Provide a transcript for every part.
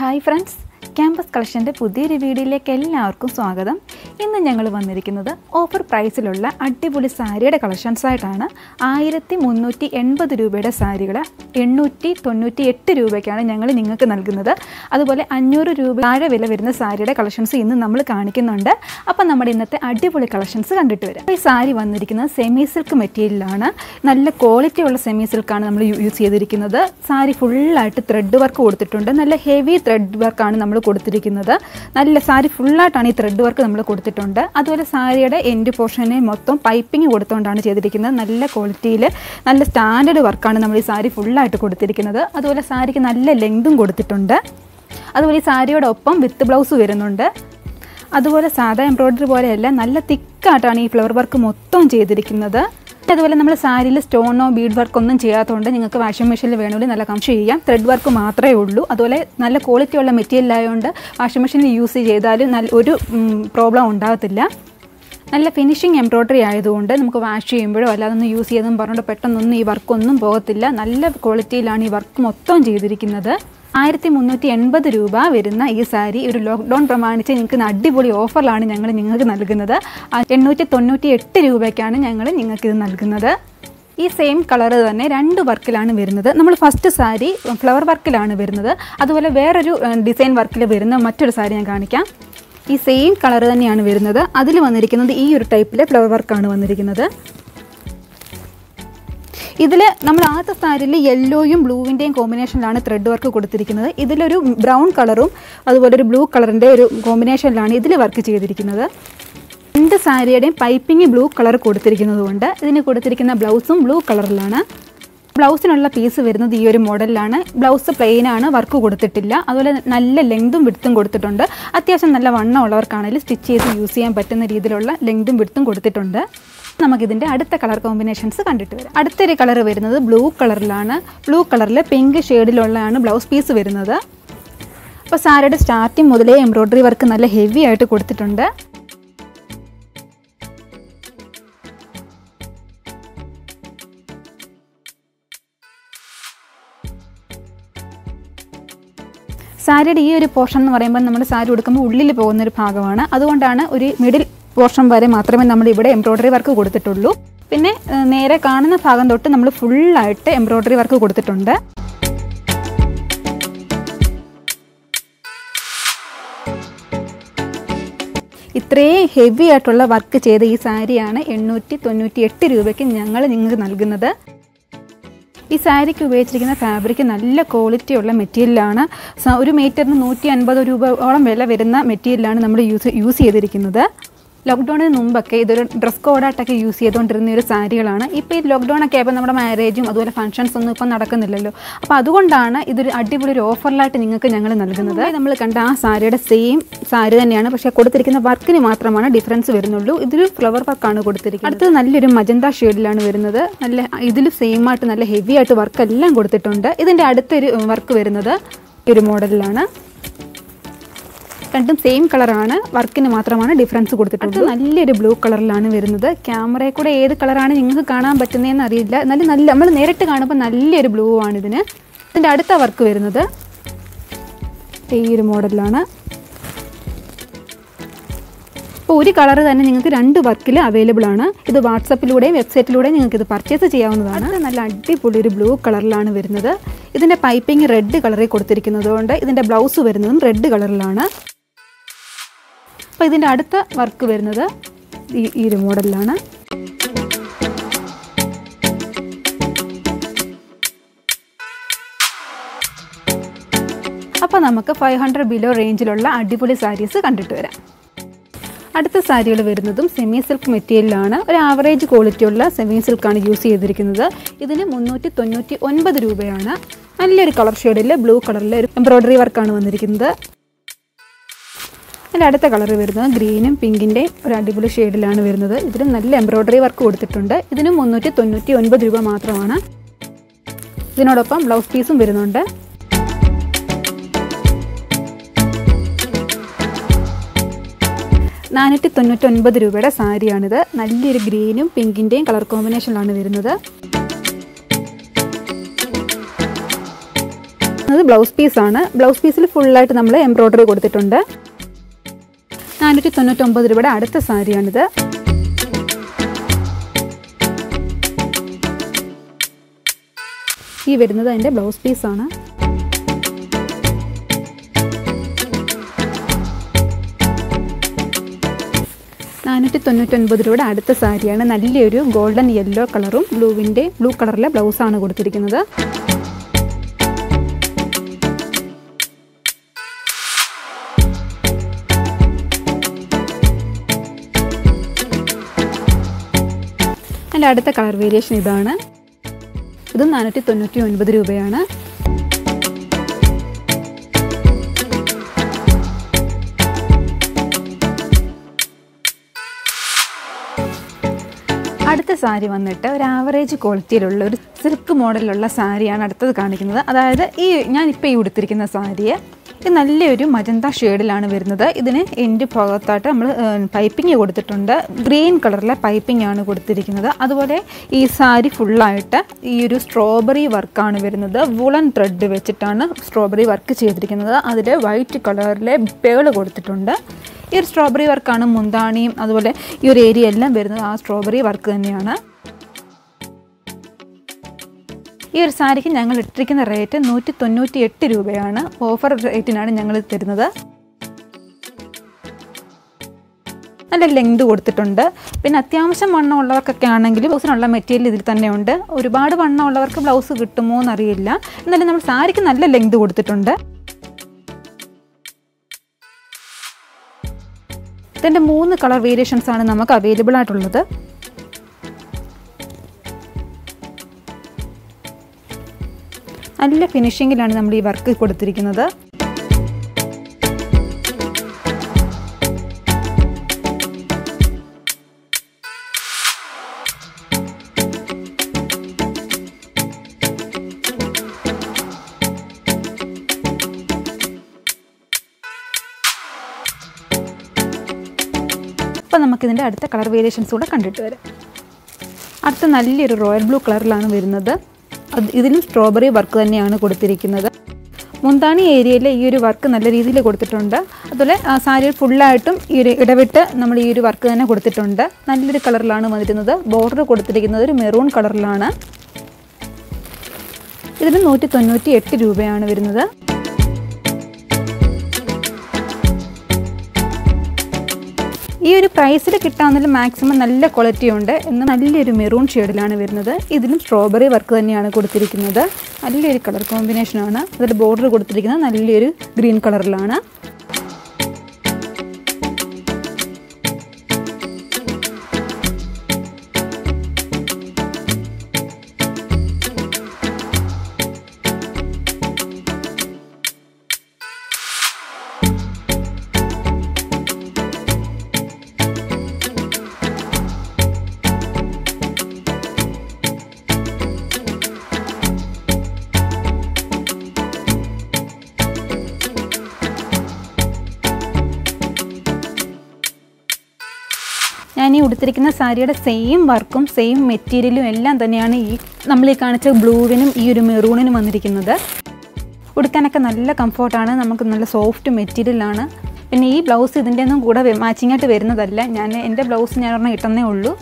Hi friends. Campus കളക്ഷന്റെ പുതിയൊരു വീഡിയോയിലേക്ക് എല്ലാവർക്കും സ്വാഗതം. ഇന്ന് ഞങ്ങൾ വന്നിരിക്കുന്നത് ഓഫർ പ്രൈസിലുള്ള അടിപൊളി സാരിയുടെ കളക്ഷൻസ് ആയിട്ടാണ്. ആയിരത്തി മുന്നൂറ്റി എൺപത് രൂപയുടെ സാരികൾ എണ്ണൂറ്റി തൊണ്ണൂറ്റി എട്ട് രൂപയ്ക്കാണ് ഞങ്ങൾ നിങ്ങൾക്ക് നൽകുന്നത്. അതുപോലെ അഞ്ഞൂറ് രൂപ താഴെ വില വരുന്ന സാരിയുടെ കളക്ഷൻസ് ഇന്ന് നമ്മൾ കാണിക്കുന്നുണ്ട്. അപ്പം നമ്മുടെ ഇന്നത്തെ അടിപൊളി കളക്ഷൻസ് കണ്ടിട്ട് വരാം. ഈ സാരി വന്നിരിക്കുന്നത് സെമി സിൽക്ക് മെറ്റീരിയലാണ് നല്ല ക്വാളിറ്റി ഉള്ള സെമി സിൽക്കാണ് നമ്മൾ യൂസ് ചെയ്തിരിക്കുന്നത്. സാരി ഫുള്ളായിട്ട് ത്രെഡ് വർക്ക് കൊടുത്തിട്ടുണ്ട്. നല്ല ഹെവി ത്രെഡ് വർക്കാണ് നമ്മൾ കൊടുത്തിരിക്കുന്നത്. നല്ല സാരി ഫുള്ളായിട്ടാണ് ഈ ത്രെഡ് വർക്ക് നമ്മൾ കൊടുത്തിട്ടുണ്ട്. അതുപോലെ സാരിയുടെ എൻഡ് പോർഷനെ മൊത്തം പൈപ്പിംഗ് കൊടുത്തുകൊണ്ടാണ് ചെയ്തിരിക്കുന്നത്. നല്ല ക്വാളിറ്റിയിൽ നല്ല സ്റ്റാൻഡേർഡ് വർക്കാണ് നമ്മൾ ഈ സാരി ഫുള്ളായിട്ട് കൊടുത്തിരിക്കുന്നത്. അതുപോലെ സാരിക്ക് നല്ല ലെങ്തും കൊടുത്തിട്ടുണ്ട്. അതുപോലെ ഈ സാരിയുടെ ഒപ്പം വിത്ത് ബ്ലൗസ് വരുന്നുണ്ട്. അതുപോലെ സാധാ എംബ്രോയ്ഡറി പോലെയല്ല നല്ല തിക്കായിട്ടാണ് ഈ ഫ്ലവർ വർക്ക് മൊത്തം ചെയ്തിരിക്കുന്നത്. അതുപോലെ നമ്മൾ സാരിയിൽ സ്റ്റോണോ ബീഡ് വർക്ക് ഒന്നും ചെയ്യാത്തതുകൊണ്ട് നിങ്ങൾക്ക് വാഷിംഗ് മെഷീനിൽ വേണമെങ്കിൽ നല്ല കംഷ് ചെയ്യാം. ത്രെഡ് വർക്ക് മാത്രമേ ഉള്ളൂ. അതുപോലെ നല്ല ക്വാളിറ്റി ഉള്ള മെറ്റീരിയൽ ആയതുകൊണ്ട് വാഷിംഗ് മെഷീനിൽ യൂസ് ചെയ്താലും നല്ല ഒരു പ്രോബ്ലം ഉണ്ടാകത്തില്ല നല്ല ഫിനിഷിംഗ് എംബ്രോയ്ഡറി ആയതുകൊണ്ട് നമുക്ക് വാഷ് ചെയ്യുമ്പോഴോ അല്ലാതെ ഒന്ന് യൂസ് ചെയ്തെന്ന് പറഞ്ഞുകൊണ്ട് പെട്ടെന്നൊന്നും ഈ വർക്കൊന്നും പോകത്തില്ല. നല്ല ക്വാളിറ്റിയിലാണ് ഈ വർക്ക് മൊത്തം ചെയ്തിരിക്കുന്നത്. ആയിരത്തി മുന്നൂറ്റി എൺപത് രൂപ വരുന്ന ഈ സാരി ഒരു ലോക്ക്ഡൗൺ പ്രമാണിച്ച് നിങ്ങൾക്ക് അടിപൊളി ഓഫറിലാണ് ഞങ്ങൾ നിങ്ങൾക്ക് നൽകുന്നത്. എണ്ണൂറ്റി തൊണ്ണൂറ്റി എട്ട് രൂപയ്ക്കാണ് ഞങ്ങൾ നിങ്ങൾക്കിത് നൽകുന്നത്. ഈ സെയിം കളർ തന്നെ രണ്ട് വർക്കിലാണ് വരുന്നത്. നമ്മൾ ഫസ്റ്റ് സാരി ഫ്ലവർ വർക്കിലാണ് വരുന്നത്. അതുപോലെ വേറൊരു ഡിസൈൻ വർക്കിൽ വരുന്ന മറ്റൊരു സാരി ഞാൻ കാണിക്കാം. ഈ സെയിം കളർ തന്നെയാണ് വരുന്നത്. അതിൽ വന്നിരിക്കുന്നത് ഈ ഒരു ടൈപ്പിലെ ഫ്ലവർ വർക്കാണ് വന്നിരിക്കുന്നത്. ഇതിൽ നമ്മൾ ആദ്യത്തെ സാരിയിൽ യെല്ലോയും ബ്ലൂവിന്റെയും കോമ്പിനേഷനിലാണ് ത്രെഡ് വർക്ക് കൊടുത്തിരിക്കുന്നത്. ഇതിലൊരു ബ്രൗൺ കളറും അതുപോലെ ഒരു ബ്ലൂ കളറിന്റെ ഒരു കോമ്പിനേഷനിലാണ് ഇതിൽ വർക്ക് ചെയ്തിരിക്കുന്നത്. രണ്ട് സാരിയുടെയും പൈപ്പിംഗ് ബ്ലൂ കളർ കൊടുത്തിരിക്കുന്നതുകൊണ്ട് ഇതിന് കൊടുത്തിരിക്കുന്ന ബ്ലൗസും ബ്ലൂ കളറിലാണ് ബ്ലൗസിനുള്ള പീസ് വരുന്നത് ഈ ഒരു മോഡലിലാണ്. ബ്ലൗസ് പ്ലെയിനാണ് വർക്ക് കൊടുത്തിട്ടില്ല. അതുപോലെ നല്ല ലെങ്തും വിടുത്തും കൊടുത്തിട്ടുണ്ട്. അത്യാവശ്യം നല്ല വണ്ണം ഉള്ളവർക്കാണെങ്കിൽ സ്റ്റിച്ച് ചെയ്ത് യൂസ് ചെയ്യാൻ പറ്റുന്ന രീതിയിലുള്ള ലെങ്തും വിടുത്തും കൊടുത്തിട്ടുണ്ട്. നമുക്കിതിന്റെ അടുത്ത കളർ കോമ്പിനേഷൻസ് കണ്ടിട്ട് വരാം. അടുത്തൊരു കളർ വരുന്നത് ബ്ലൂ കളറിലാണ്. ബ്ലൂ കളറിൽ പിങ്ക് ഷെയ്ഡിലുള്ളതാണ് ബ്ലൗസ് പീസ് വരുന്നത്. അപ്പോൾ സാരിയുടെ സ്റ്റാർട്ടിങ് മുതലേ എംബ്രോയ്ഡറി വർക്ക് നല്ല ഹെവി ആയിട്ട് കൊടുത്തിട്ടുണ്ട്. സാരിയുടെ ഈ ഒരു പോർഷൻ എന്ന് പറയുമ്പോൾ നമ്മൾ സാരി ഉടുക്കുമ്പോൾ ഉള്ളിൽ പോകുന്ന ഒരു ഭാഗമാണ്. അതുകൊണ്ടാണ് ഒരു മിഡിൽ പോർഷൻ വരെ മാത്രമേ നമ്മൾ ഇവിടെ എംബ്രോയ്ഡറി വർക്ക് കൊടുത്തിട്ടുള്ളൂ. പിന്നെ നേരെ കാണുന്ന ഭാഗം തൊട്ട് നമ്മൾ ഫുള്ളായിട്ട് എംബ്രോയ്ഡറി വർക്ക് കൊടുത്തിട്ടുണ്ട്. ഇത്രയും ഹെവി ആയിട്ടുള്ള വർക്ക് ചെയ്ത ഈ സാരിയാണ് എണ്ണൂറ്റി തൊണ്ണൂറ്റി എട്ട് രൂപയ്ക്ക് ഞങ്ങൾ നിങ്ങൾക്ക് നൽകുന്നത്. ഈ സാരിക്ക് ഉപയോഗിച്ചിരിക്കുന്ന ഫാബ്രിക് നല്ല ക്വാളിറ്റി ഉള്ള മെറ്റീരിയലാണ് ഒരു മീറ്ററിന് നൂറ്റി അൻപത് രൂപയോളം വില വരുന്ന മെറ്റീരിയലാണ് നമ്മൾ യൂസ് യൂസ് ചെയ്തിരിക്കുന്നത്. ലോക്ക്ഡൗണിന് മുമ്പൊക്കെ ഇതൊരു ഡ്രസ് കോഡായിട്ടൊക്കെ യൂസ് ചെയ്തുകൊണ്ടിരുന്ന ഒരു സാരികളാണ്. ഇപ്പോൾ ഈ ലോക്ക്ഡൗൺ ഒക്കെ ആയപ്പോൾ നമ്മുടെ മാരേജും അതുപോലെ ഫംഗ്ഷൻസ് ഒന്നും ഇപ്പം നടക്കുന്നില്ലല്ലോ. അപ്പോൾ അതുകൊണ്ടാണ് ഇതൊരു അടിപൊളി ഒരു ഓഫറിലായിട്ട് നിങ്ങൾക്ക് ഞങ്ങൾ നൽകുന്നത്. നമ്മൾ കണ്ട ആ സാരിയുടെ സെയിം സാരി തന്നെയാണ്. പക്ഷേ കൊടുത്തിരിക്കുന്ന വർക്കിന് മാത്രമാണ് ഡിഫറൻസ് വരുന്നുള്ളൂ. ഇതൊരു ഫ്ലവർ വർക്കാണ് കൊടുത്തിരിക്കുന്നത്. അടുത്തത് നല്ലൊരു മജന്ത ഷെയ്ഡിലാണ് വരുന്നത്. നല്ല ഇതിൽ സെയിം ആയിട്ട് നല്ല ഹെവി ആയിട്ട് വർക്ക് എല്ലാം കൊടുത്തിട്ടുണ്ട്. ഇതിന്റെ അടുത്തൊരു വർക്ക് വരുന്നത് ഒരു മോഡലിലാണ് രണ്ടും സെയിം കളറാണ് വർക്കിന് മാത്രമാണ് ഡിഫറൻസ് കൊടുത്തിട്ടുള്ളത്. നല്ലൊരു ബ്ലൂ കളറിലാണ് വരുന്നത്. ക്യാമറയിൽ കൂടെ ഏത് കളറാണ് നിങ്ങൾക്ക് കാണാൻ പറ്റുന്നതെന്ന് അറിയില്ല. എന്നാലും നല്ല നമ്മൾ നേരിട്ട് കാണുമ്പോൾ നല്ലൊരു ബ്ലൂ ആണ് ഇതിന്. ഇതിന്റെ അടുത്ത വർക്ക് വരുന്നത് ഈ ഒരു മോഡലിലാണ് അപ്പോൾ ഒരു കളർ തന്നെ നിങ്ങൾക്ക് രണ്ട് വർക്കിൽ അവൈലബിൾ ആണ്. ഇത് വാട്സപ്പിലൂടെയും വെബ്സൈറ്റിലൂടെയും നിങ്ങൾക്ക് ഇത് പർച്ചേസ് ചെയ്യാവുന്നതാണ്. നല്ല അടിപൊളി ഒരു ബ്ലൂ കളറിലാണ് വരുന്നത്. ഇതിന്റെ പൈപ്പിംഗ് റെഡ് കളറിൽ കൊടുത്തിരിക്കുന്നത് കൊണ്ട് ഇതിന്റെ ബ്ലൗസ് വരുന്നതും റെഡ് കളറിലാണ് അപ്പോൾ ഇതിന്റെ അടുത്ത വർക്ക് വരുന്നത് ഈ ഈ ഒരു മോഡലിലാണ് അപ്പോൾ നമുക്ക് ഫൈവ് ഹൺഡ്രഡ് ബിലോ റേഞ്ചിലുള്ള അടിപൊളി സാരീസ് കണ്ടിട്ട് വരാം. അടുത്ത സാരികൾ വരുന്നതും സെമി സിൽക്ക് മെറ്റീരിയലാണ് ഒരു ആവറേജ് ക്വാളിറ്റിയുള്ള സെമി സിൽക്കാണ് യൂസ് ചെയ്തിരിക്കുന്നത്. ഇതിന് മുന്നൂറ്റി തൊണ്ണൂറ്റി ഒൻപത് രൂപയാണ്. നല്ലൊരു കളർ ഷെയ്ഡിൽ ബ്ലൂ കളറിൽ ഒരു എംബ്രോയ്ഡറി വർക്കാണ് വന്നിരിക്കുന്നത്. അതിന്റെ അടുത്ത കളർ വരുന്നത് ഗ്രീനും പിങ്കിന്റെ ഒരു അടിപൊളി ഷെയ്ഡിലാണ് വരുന്നത്. ഇതിന് നല്ല എംബ്രോയ്ഡറി വർക്ക് കൊടുത്തിട്ടുണ്ട്. ഇതിന് മുന്നൂറ്റി തൊണ്ണൂറ്റി ഒൻപത് രൂപ മാത്രമാണ്. ഇതിനോടൊപ്പം ബ്ലൗസ് പീസും വരുന്നുണ്ട്. നാനൂറ്റി തൊണ്ണൂറ്റി ഒൻപത് രൂപയുടെ സാരിയാണിത്. നല്ലൊരു ഗ്രീനും പിങ്കിന്റെയും കളർ കോമ്പിനേഷനിലാണ് വരുന്നത്. ബ്ലൗസ് പീസാണ്. ബ്ലൗസ് പീസിൽ ഫുള്ളായിട്ട് നമ്മൾ എംബ്രോയ്ഡറി കൊടുത്തിട്ടുണ്ട്. നാനൂറ്റി തൊണ്ണൂറ്റൊമ്പത് രൂപയുടെ അടുത്ത സാരിയാണിത്. ഈ വരുന്നത് അതിന്റെ ബ്ലൗസ് പീസാണ് നാനൂറ്റി തൊണ്ണൂറ്റൊൻപത് രൂപയുടെ അടുത്ത സാരിയാണ്. നല്ലൊരു ഗോൾഡൻ യെല്ലോ കളറും ബ്ലൂവിന്റെ ബ്ലൂ കളറിലെ ബ്ലൗസാണ് കൊടുത്തിരിക്കുന്നത്. അതിന്റെ അടുത്ത കളർ വേരിയേഷൻ ഇതാണ്. ഇതും നാനൂറ്റി തൊണ്ണൂറ്റി ഒൻപത് രൂപയാണ്. അടുത്ത സാരി വന്നിട്ട് ഒരു ആവറേജ് ക്വാളിറ്റിയിലുള്ള ഒരു സിൽക്ക് മോഡലിലുള്ള സാരിയാണ് അടുത്തത് കാണിക്കുന്നത്. അതായത് ഈ ഞാനിപ്പോൾ ഈ ഉടുത്തിരിക്കുന്ന സാരിയെ ഇത് നല്ലൊരു മജന്ത ഷെയ്ഡിലാണ് വരുന്നത്. ഇതിന് എന്റെ ഭാഗത്തായിട്ട് നമ്മൾ പൈപ്പിംഗ് കൊടുത്തിട്ടുണ്ട്. ഗ്രീൻ കളറിലെ പൈപ്പിംഗ് ആണ് കൊടുത്തിരിക്കുന്നത്. അതുപോലെ ഈ സാരി ഫുള്ളായിട്ട് ഈ ഒരു സ്ട്രോബെറി വർക്കാണ് വരുന്നത്. വുളൻ ത്രെഡ് വെച്ചിട്ടാണ് സ്ട്രോബെറി വർക്ക് ചെയ്തിരിക്കുന്നത്. അതിൽ വൈറ്റ് കളറിലെ പേൾ കൊടുത്തിട്ടുണ്ട്. ഈ ഒരു സ്ട്രോബെറി വർക്കാണ് മുന്താണിയും അതുപോലെ ഈ ഒരു ഏരിയ എല്ലാം വരുന്നത് ആ സ്ട്രോബെറി വർക്ക് തന്നെയാണ്. ഈ ഒരു സാരിക്ക് ഞങ്ങൾ ഇട്ടിരിക്കുന്ന റേറ്റ് നൂറ്റി തൊണ്ണൂറ്റി എട്ട് രൂപയാണ്. ഓഫർ റേറ്റിനാണ് ഞങ്ങൾ തരുന്നത്. നല്ല ലെങ്ത് കൊടുത്തിട്ടുണ്ട്. പിന്നെ അത്യാവശ്യം വണ്ണം ഉള്ളവർക്കൊക്കെ ആണെങ്കിൽ ബ്ലൗസിനുള്ള മെറ്റീരിയൽ ഇതിൽ തന്നെ ഉണ്ട്. ഒരുപാട് വണ്ണം ഉള്ളവർക്ക് ബ്ലൗസ് കിട്ടുമോ എന്നറിയില്ല. എന്നാലും നമ്മൾ സാരിക്ക് നല്ല ലെങ്ത് കൊടുത്തിട്ടുണ്ട്. ഇതിന്റെ മൂന്ന് കളർ വേരിയേഷൻസ് ആണ് നമുക്ക് അവൈലബിൾ ആയിട്ടുള്ളത്. നല്ല ഫിനിഷിങ്ങിലാണ് നമ്മൾ ഈ വർക്ക് കൊടുത്തിരിക്കുന്നത്. അപ്പോൾ നമുക്കിതിന്റെ അടുത്ത കളർ വേരിയേഷൻസ് കൂടെ കണ്ടിട്ട് വരാം. അടുത്ത നല്ലൊരു റോയൽ ബ്ലൂ കളറിലാണ് വരുന്നത്. ഇതിലും സ്ട്രോബെറി വർക്ക് തന്നെയാണ് കൊടുത്തിരിക്കുന്നത്. മുന്താണി ഏരിയയിൽ ഈ ഒരു വർക്ക് നല്ല രീതിയിൽ കൊടുത്തിട്ടുണ്ട്. അതുപോലെ സാരിയിൽ ഫുള്ളായിട്ടും ഈ ഒരു ഇടവിട്ട് നമ്മൾ ഈ ഒരു വർക്ക് തന്നെ കൊടുത്തിട്ടുണ്ട്. നല്ലൊരു കളറിലാണ് വന്നിരുന്നത്. ബോർഡർ കൊടുത്തിരിക്കുന്നത് ഒരു മെറൂൺ കളറിലാണ് ഇതിന് നൂറ്റി തൊണ്ണൂറ്റി എട്ട് രൂപയാണ് വരുന്നത്. ഈ ഒരു പ്രൈസിൽ കിട്ടാവുന്നതിൽ മാക്സിമം നല്ല ക്വാളിറ്റി ഉണ്ട്. എന്ന് നല്ലൊരു മെറൂൺ ഷെയ്ഡിലാണ് വരുന്നത്. ഇതിലും സ്ട്രോബെറി വർക്ക് തന്നെയാണ് കൊടുത്തിരിക്കുന്നത്. നല്ലൊരു കളർ കോമ്പിനേഷനാണ് അതിൽ ബോർഡർ കൊടുത്തിരിക്കുന്നത് നല്ലൊരു ഗ്രീൻ കളറിലാണ് ഞാൻ ഈ ഉടുത്തിരിക്കുന്ന സാരിയുടെ സെയിം വർക്കും സെയിം മെറ്റീരിയലും എല്ലാം തന്നെയാണ് ഈ നമ്മൾ ഈ കാണിച്ച ബ്ലൂവിനും ഈ ഒരു മെറൂണിനും വന്നിരിക്കുന്നത്. ഉടുക്കാനൊക്കെ നല്ല കംഫോർട്ടാണ് നമുക്ക് നല്ല സോഫ്റ്റ് മെറ്റീരിയലാണ് പിന്നെ ഈ ബ്ലൗസ് ഇതിന്റെ ഒന്നും കൂടെ മാച്ചിങ് ആയിട്ട് വരുന്നതല്ല. ഞാൻ എന്റെ ബ്ലൗസ് ഞാൻ ഒരെണ്ണം ഇട്ടെന്നേ ഉള്ളൂ.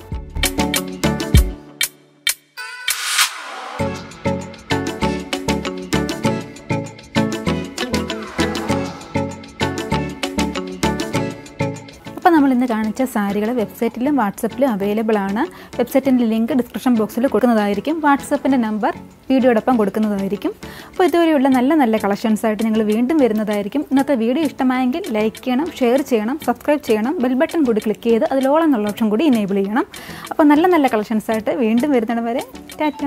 ഇന്ന് കാണിച്ച സാരികൾ വെബ്സൈറ്റിലും വാട്സപ്പിലും അവൈലബിൾ ആണ്. വെബ്സൈറ്റിന്റെ ലിങ്ക് ഡിസ്ക്രിപ്ഷൻ ബോക്സിൽ കൊടുക്കുന്നതായിരിക്കും. വാട്സപ്പിന്റെ നമ്പർ വീഡിയോടൊപ്പം കൊടുക്കുന്നതായിരിക്കും. അപ്പോൾ ഇതുവരെയുള്ള നല്ല നല്ല കളക്ഷൻസ് ആയിട്ട് ഞങ്ങൾ വീണ്ടും വരുന്നതായിരിക്കും. ഇന്നത്തെ വീഡിയോ ഇഷ്ടമായെങ്കിൽ ലൈക്ക് ചെയ്യണം ഷെയർ ചെയ്യണം സബ്സ്ക്രൈബ് ചെയ്യണം ബെൽ ബട്ടൺ കൂടി ക്ലിക്ക് ചെയ്ത് അതിലോളം എന്നുള്ള ഓപ്ഷൻ കൂടി എനേബിൾ ചെയ്യണം. അപ്പോൾ നല്ല നല്ല കളക്ഷൻസ് ആയിട്ട് വീണ്ടും വരുന്നിടം വരെ. ടാറ്റ.